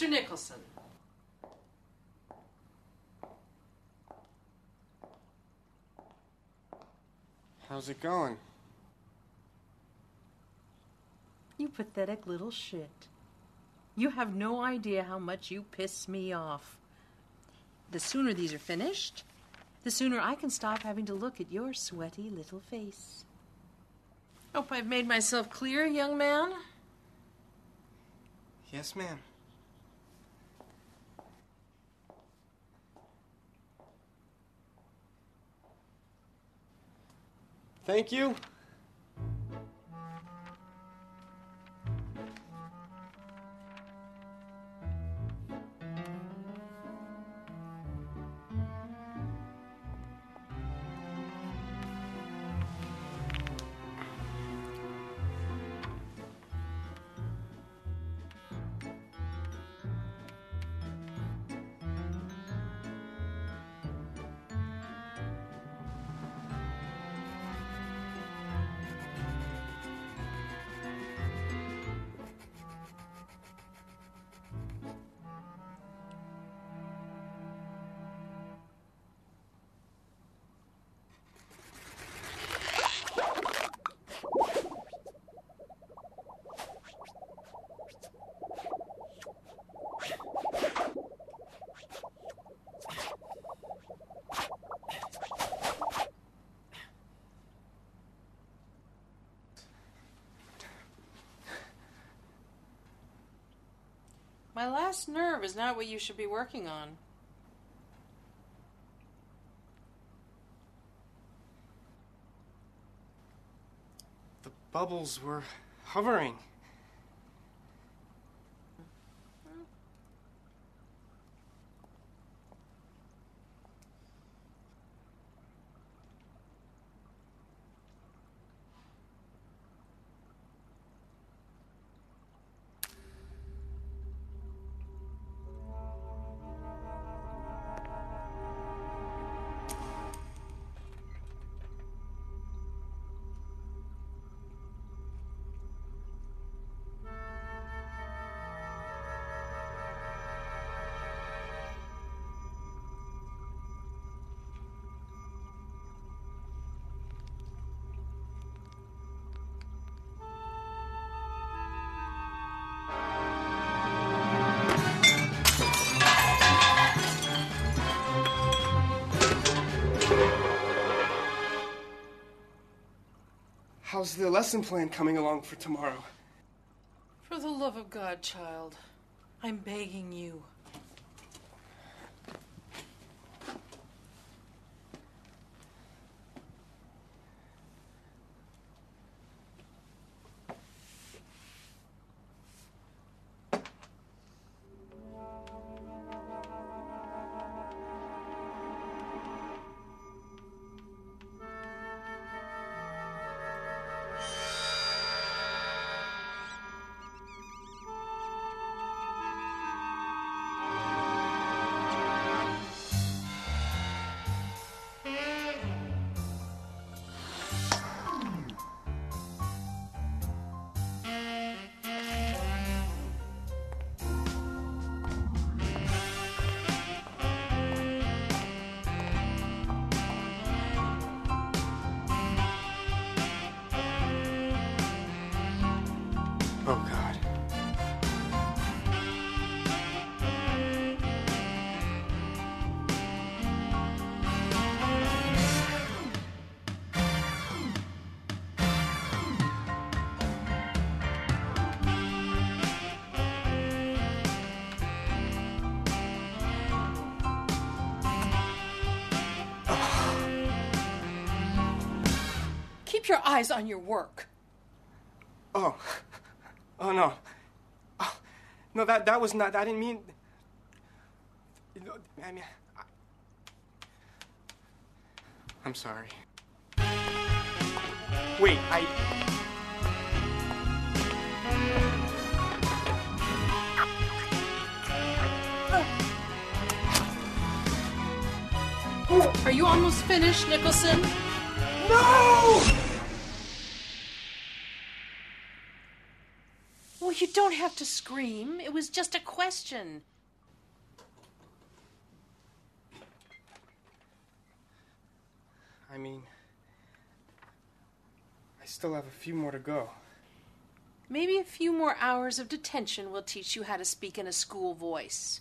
Mr. Nicholson. How's it going? You pathetic little shit. You have no idea how much you piss me off. The sooner these are finished, the sooner I can stop having to look at your sweaty little face. Hope I've made myself clear, young man. Yes, ma'am. Thank you. My last nerve is not what you should be working on. The bubbles were hovering. How's the lesson plan coming along for tomorrow? For the love of God, child, I'm begging you. Your eyes on your work. Oh. Oh, no. Oh, no, that, that was not. I didn't mean. I mean. I, I'm sorry. Wait, I. Are you almost finished, Nicholson? No! You don't have to scream. It was just a question. I mean, I still have a few more to go. Maybe a few more hours of detention will teach you how to speak in a school voice.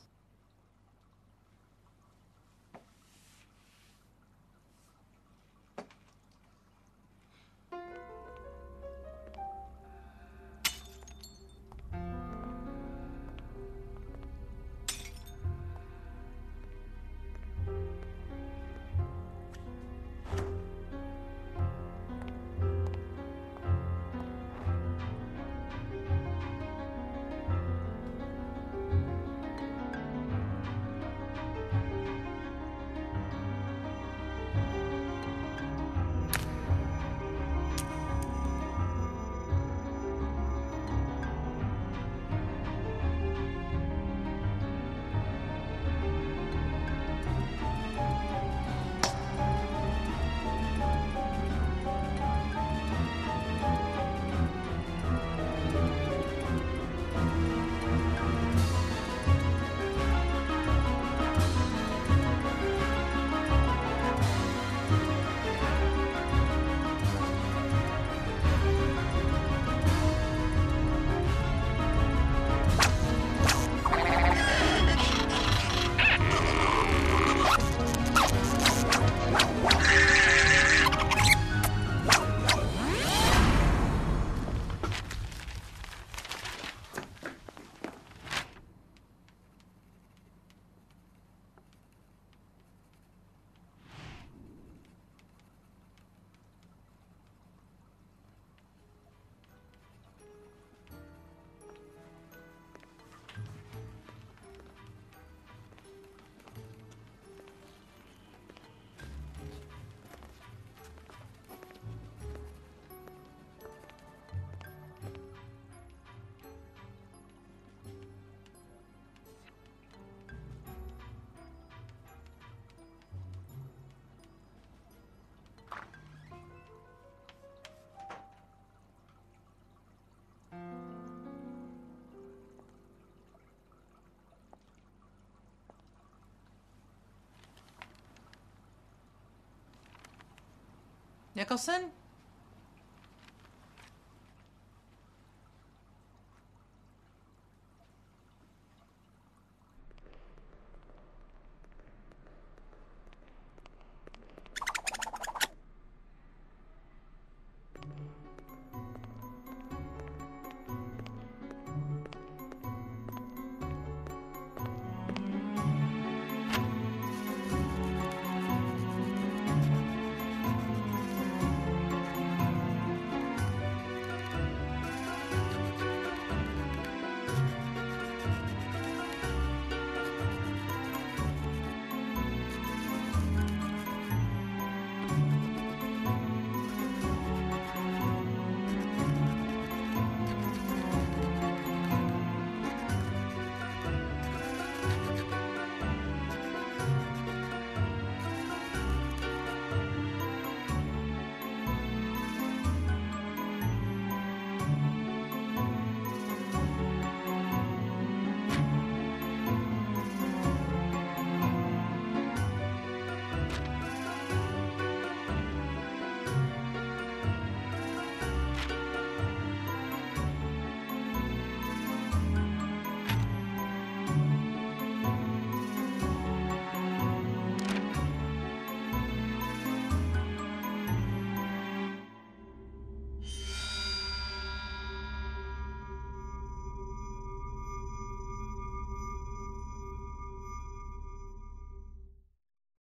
Nicholson?